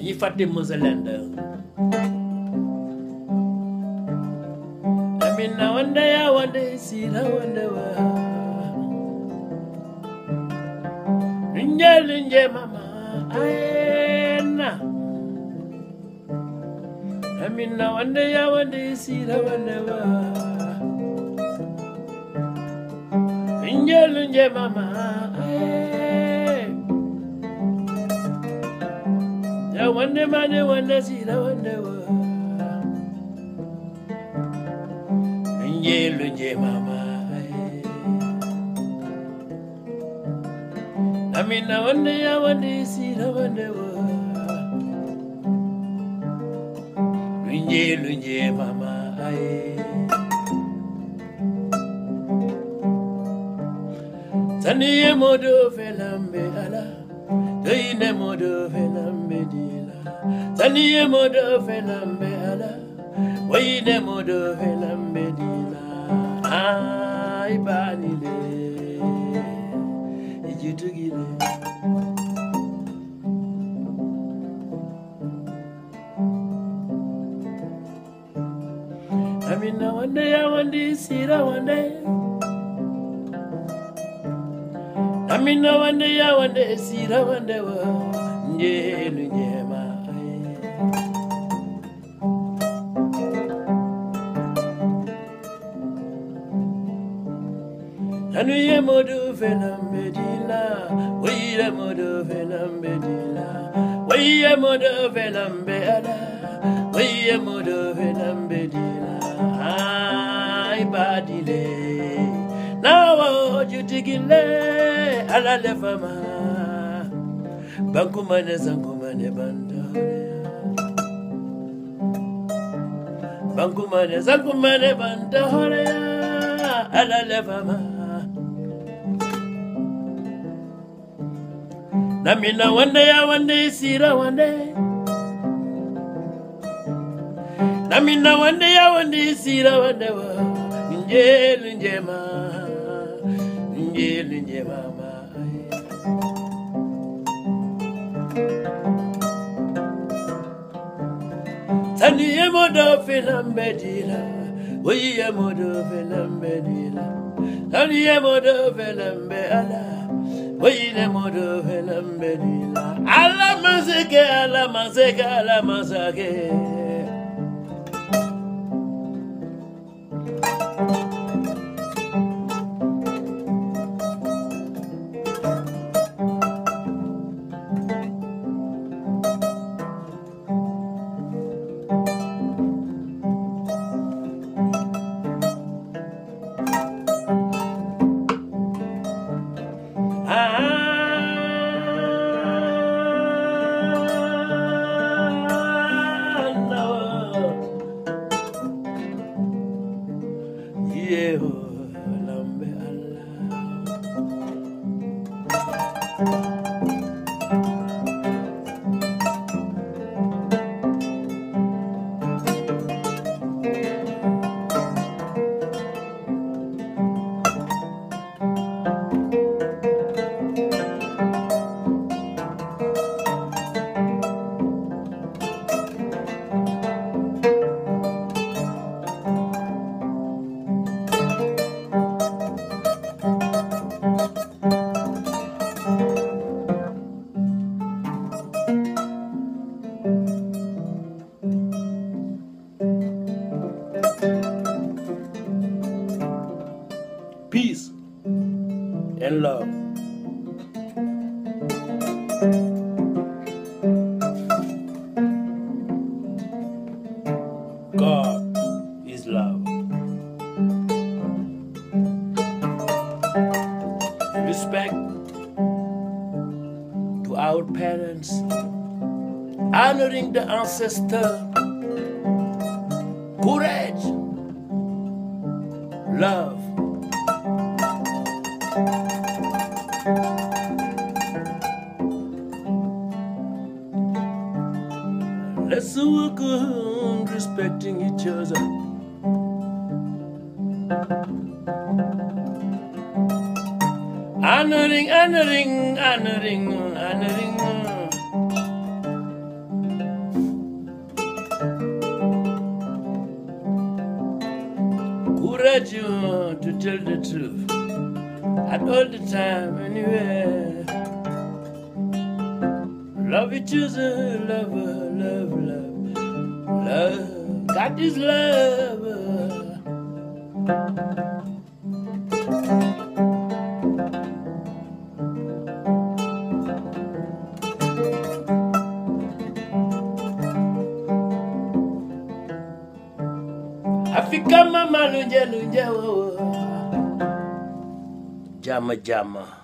dañuy fàtte Mosaland amina wanda ya wanda sira wanda wa lunje lunje mama ayena amina wanda ya wanda sira wanda wa lunje lunje mama wanda mane wanda sira wanda wa lunje lunje mama. Ay amina wanda ya wanda sira wanda wa lunje lunje mama. Ay Taniye modo felambe ala Toine modo felambe Taniye modo felambe ala Waine modo felambe dila Ay banile Ijutugile Amina wande ya wande sira wande. Amina wande ya wande sira wande wa njelu njema Anu ye modu felam bedila, we ye modu felam bedila, we ye modu felam beada, we ye modu felam bedila. Ay badile, now you digile, ala lefama, bankumane zankumane bandore. Bankumane zankumane bandore, ala lefama. namina one day I one day see that one day. Namina one day I one day see that one day. Nje nje ma, nje nje mama. Tani emodo finambedila, oyi emodo finambedila. Dila Tani ye modo filambe ala modo velambedila Ala ala ala Peace and love. God is love. Respect to our parents, honoring the ancestor, courage, love. Let's work on respecting each other. Honoring, honoring, honoring, honoring. Courage to tell the truth. At all the time, anywhere. Love each other, love, love, love, love. God is love. Afrika mama lunje lunje wo. jaama jaama